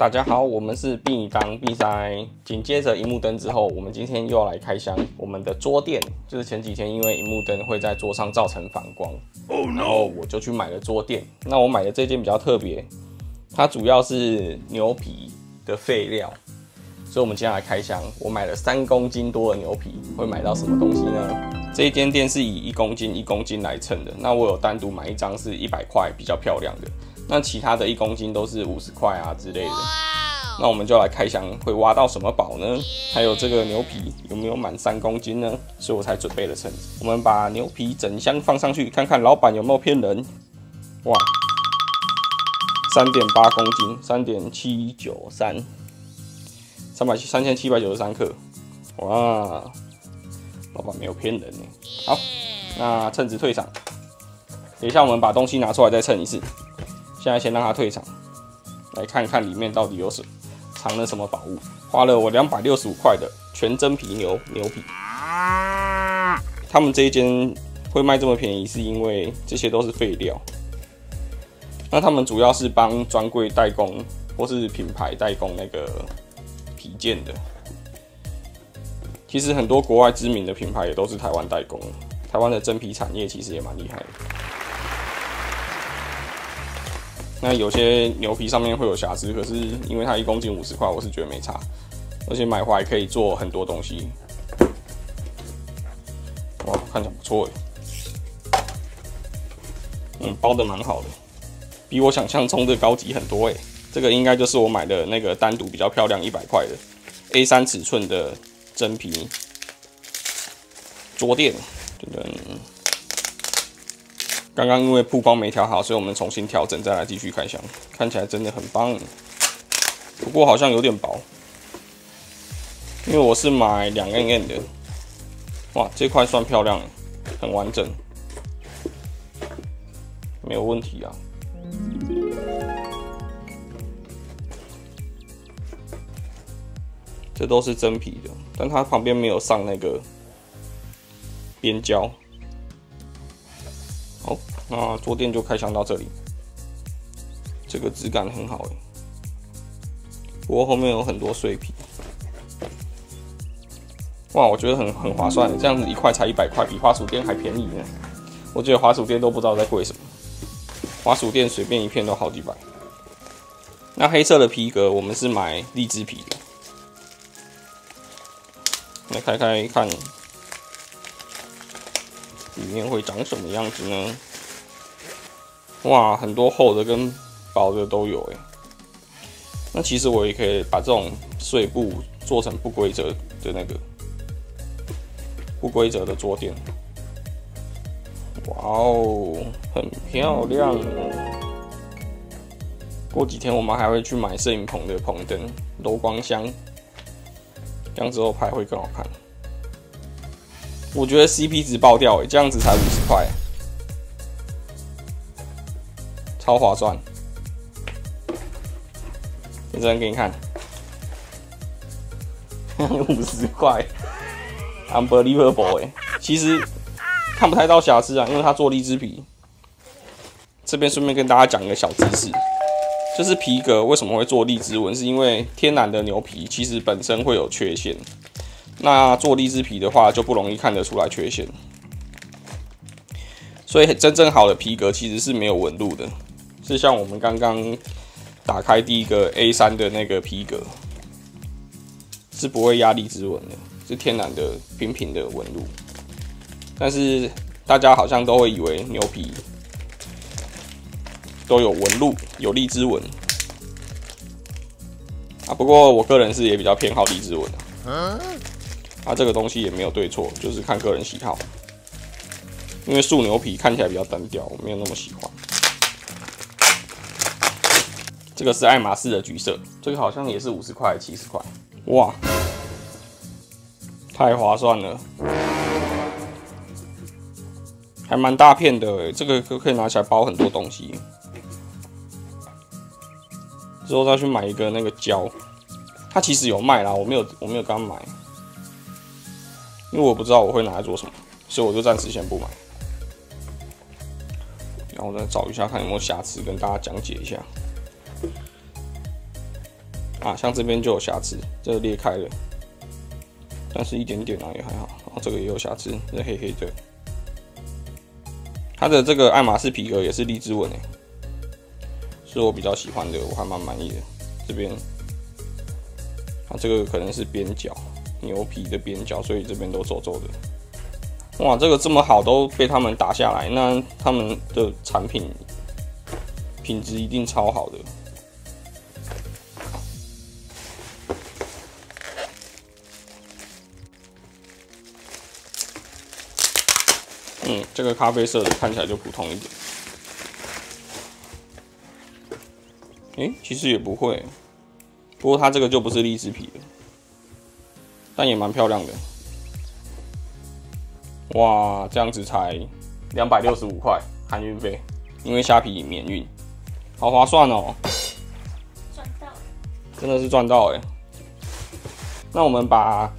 大家好，我们是必当必塞。紧接着荧幕灯之后，我们今天又要来开箱我们的桌垫。就是前几天因为荧幕灯会在桌上造成反光，然后我就去买了桌垫。那我买的这件比较特别，它主要是牛皮的废料，所以我们今天来开箱。我买了三公斤多的牛皮，会买到什么东西呢？这一间店是以一公斤一公斤来称的。那我有单独买一张是一百块，比较漂亮的。那其他的一公斤都是五十块啊之类的。那我们就来开箱，会挖到什么宝呢？还有这个牛皮有没有满三公斤呢？所以我才准备了秤子。我们把牛皮整箱放上去，看看老板有没有骗人。哇，三点八公斤，三点七九三，三百三千七百九十三克。哇，老板没有骗人呢。好，那秤子退场。等一下我们把东西拿出来再称一次。现在先让他退场，来看看里面到底有什藏了什么宝物。花了我两百六十五块的全真皮牛牛皮。他们这一间会卖这么便宜，是因为这些都是废料。那他们主要是帮专柜代工或是品牌代工那个皮件的。其实很多国外知名的品牌也都是台湾代工。台湾的真皮产业其实也蛮厉害的。那有些牛皮上面会有瑕疵，可是因为它一公斤五十块，我是觉得没差，而且买回来可以做很多东西。哇，看起来不错哎，嗯，包的蛮好的，比我想象中的高级很多哎。这个应该就是我买的那个单独比较漂亮一百块的 A 三尺寸的真皮桌垫，噔噔。刚刚因为曝光没调好，所以我们重新调整，再来继续开箱。看起来真的很棒，不过好像有点薄，因为我是买两 mm 的。哇，这块算漂亮，很完整，没有问题啊。这都是真皮的，但它旁边没有上那个边胶。好，那桌垫就开箱到这里。这个质感很好哎，不过后面有很多碎皮。哇，我觉得很很划算，这样子一块才一百块，比花鼠垫还便宜呢。我觉得花鼠垫都不知道在贵什么，花鼠垫随便一片都好几百。那黑色的皮革我们是买荔枝皮的，来开开看。里面会长什么样子呢？哇，很多厚的跟薄的都有哎。那其实我也可以把这种碎布做成不规则的那个不规则的桌垫。哇哦，很漂亮。过几天我们还会去买摄影棚的棚灯，柔光箱，这样之后拍会更好看。我觉得 CP 值爆掉哎，这样子才五十块，超划算。认真给你看，五十块，unbelievable 哎！其实看不太到瑕疵啊，因为它做荔枝皮。这边顺便跟大家讲一个小知识，就是皮革为什么会做荔枝纹，是因为天然的牛皮其实本身会有缺陷。那做荔枝皮的话，就不容易看得出来缺陷。所以真正好的皮革其实是没有纹路的，是像我们刚刚打开第一个 A 三的那个皮革，是不会压荔枝纹的，是天然的平平的纹路。但是大家好像都会以为牛皮都有纹路，有荔枝纹啊。不过我个人是也比较偏好荔枝纹的。啊，这个东西也没有对错，就是看个人喜好。因为素牛皮看起来比较单调，我没有那么喜欢。这个是爱马仕的橘色，这个好像也是五十块、七十块。哇，太划算了，还蛮大片的，这个可可以拿起来包很多东西。之后再去买一个那个胶，它其实有卖啦，我没有，我没有刚买。因为我不知道我会拿来做什么，所以我就暂时先不买。然后再找一下看有没有瑕疵，跟大家讲解一下。啊，像这边就有瑕疵，这个裂开了，但是一点点啊也还好。然后这个也有瑕疵，这黑黑的。它的这个爱马仕皮革也是荔枝纹诶，是我比较喜欢的，我还蛮满意的。这边，啊，这个可能是边角牛皮的边角，所以这边都皱皱的。哇，这个这么好都被他们打下来，那他们的产品品质一定超好的。嗯，这个咖啡色的看起来就普通一点。哎，其实也不会，不过它这个就不是荔枝皮了，但也蛮漂亮的。哇，这样子才两百六十五块含运费，因为虾皮免运，好划算哦！赚到，真的是赚到哎。那我们把。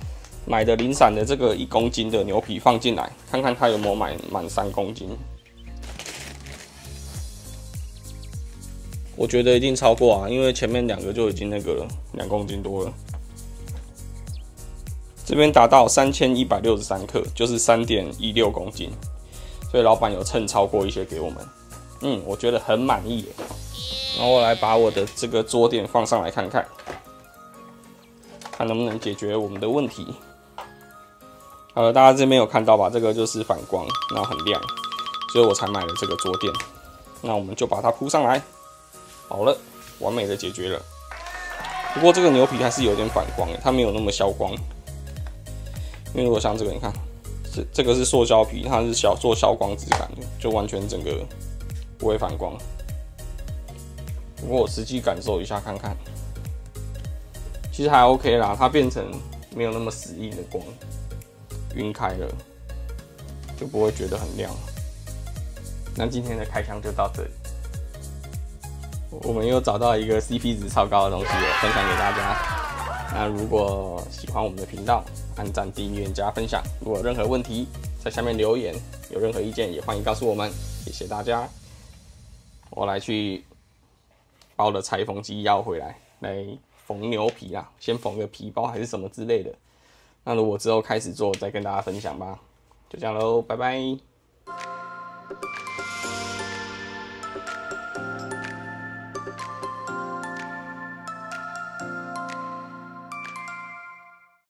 买的零散的这个一公斤的牛皮放进来，看看它有没有买满三公斤。我觉得一定超过啊，因为前面两个就已经那个了，两公斤多了。这边达到三千一百六十三克，就是三点一六公斤，所以老板有称超过一些给我们。嗯，我觉得很满意。然后我来把我的这个桌垫放上来看看，看能不能解决我们的问题。好了，大家这边有看到吧？这个就是反光，然后很亮，所以我才买了这个桌垫。那我们就把它铺上来，好了，完美的解决了。不过这个牛皮还是有点反光，它没有那么消光。因为如果像这个，你看，这这个是塑胶皮，它是小做消光质感的，就完全整个不会反光。不过我实际感受一下看看，其实还 OK 啦，它变成没有那么死硬的光。晕开了，就不会觉得很亮。那今天的开箱就到这里，我们又找到一个 CP 值超高的东西了，分享给大家。那如果喜欢我们的频道，按赞、订阅、加分享。如果任何问题，在下面留言，有任何意见也欢迎告诉我们。谢谢大家。我来去把我的裁缝机要回来，来缝牛皮啊，先缝个皮包还是什么之类的。那如果之后开始做，再跟大家分享吧。就这样喽，拜拜。